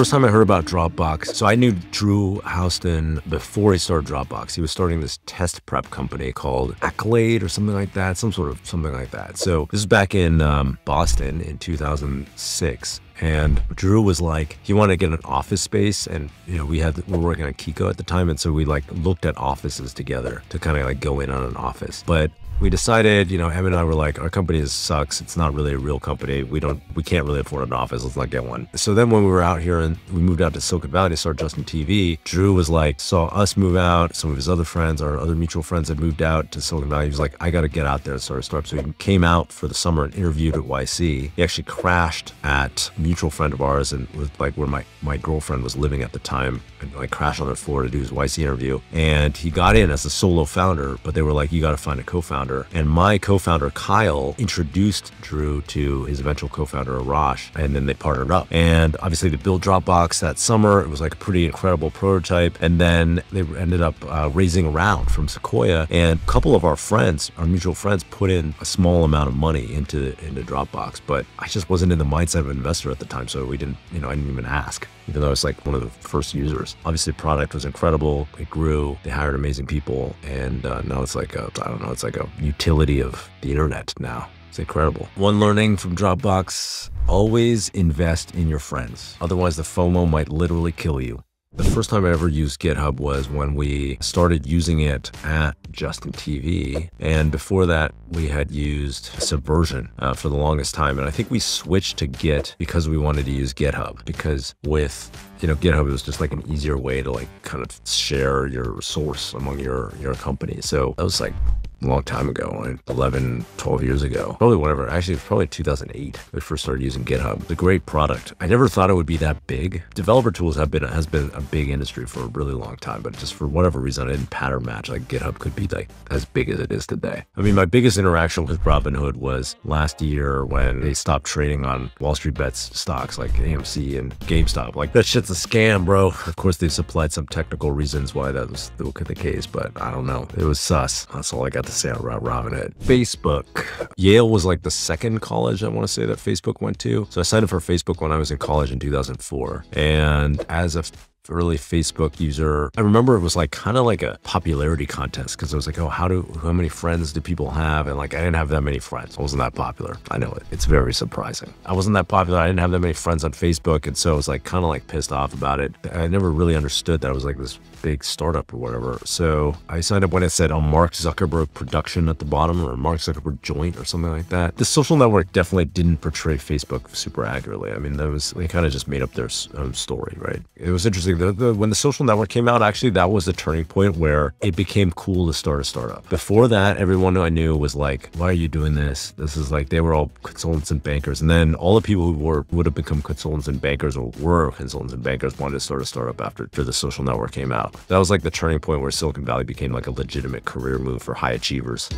first time I heard about Dropbox, so I knew Drew Houston before he started Dropbox. He was starting this test prep company called Accolade or something like that, some sort of something like that. So this is back in um, Boston in 2006. And Drew was like, he wanted to get an office space, and you know, we had we were working on Kiko at the time, and so we like looked at offices together to kind of like go in on an office. But we decided, you know, Em and I were like, our company sucks. It's not really a real company. We don't, we can't really afford an office. Let's not get one. So then when we were out here and we moved out to Silicon Valley to start Justin TV, Drew was like, saw us move out. Some of his other friends, our other mutual friends had moved out to Silicon Valley. He was like, I got to get out there and start a startup. So he came out for the summer and interviewed at YC. He actually crashed at a mutual friend of ours and was like where my, my girlfriend was living at the time and like crashed on the floor to do his YC interview. And he got in as a solo founder, but they were like, you got to find a co-founder. And my co-founder Kyle introduced Drew to his eventual co-founder Arash, and then they partnered up. And obviously, they built Dropbox that summer. It was like a pretty incredible prototype. And then they ended up uh, raising a round from Sequoia, and a couple of our friends, our mutual friends, put in a small amount of money into into Dropbox. But I just wasn't in the mindset of an investor at the time, so we didn't, you know, I didn't even ask even though I was like one of the first users. Obviously, the product was incredible. It grew. They hired amazing people, and uh, now it's like a I don't know. It's like a utility of the internet now. It's incredible. One learning from Dropbox: always invest in your friends. Otherwise, the FOMO might literally kill you. The first time I ever used GitHub was when we started using it at Justin TV. And before that, we had used Subversion uh, for the longest time. And I think we switched to Git because we wanted to use GitHub. Because with, you know, GitHub, it was just like an easier way to like kind of share your source among your, your company. So that was like a long time ago, like 11, 12 years ago. Probably whatever. Actually, it's probably 2008 we first started using GitHub. It's a great product. I never thought it would be that big. Developer tools have been has been a big industry for a really long time, but just for whatever reason, I didn't pattern match. Like GitHub could be like as big as it is today. I mean, my biggest interaction with Robinhood was last year when they stopped trading on Wall Street Bets stocks like AMC and GameStop. Like that shit's a scam, bro. Of course, they've supplied some technical reasons why that was the case, but I don't know. It was sus. That's all I got to say about Robinhood. Facebook. Yale was like the second college I want to say that Facebook went to. So I signed up for Facebook when I was in college in 2004. And as a early Facebook user. I remember it was like kind of like a popularity contest because I was like, oh, how do how many friends do people have? And like I didn't have that many friends. I wasn't that popular. I know it. It's very surprising. I wasn't that popular. I didn't have that many friends on Facebook, and so I was like kind of like pissed off about it. I never really understood that I was like this big startup or whatever. So I signed up when it said on Mark Zuckerberg production at the bottom or Mark Zuckerberg joint or something like that. The social network definitely didn't portray Facebook super accurately. I mean, that was they kind of just made up their own story, right? It was interesting. The, the, when the social network came out, actually, that was the turning point where it became cool to start a startup. Before that, everyone I knew was like, "Why are you doing this?" This is like they were all consultants and bankers, and then all the people who were would have become consultants and bankers or were consultants and bankers wanted to start a startup after, after the social network came out. That was like the turning point where Silicon Valley became like a legitimate career move for high achievers.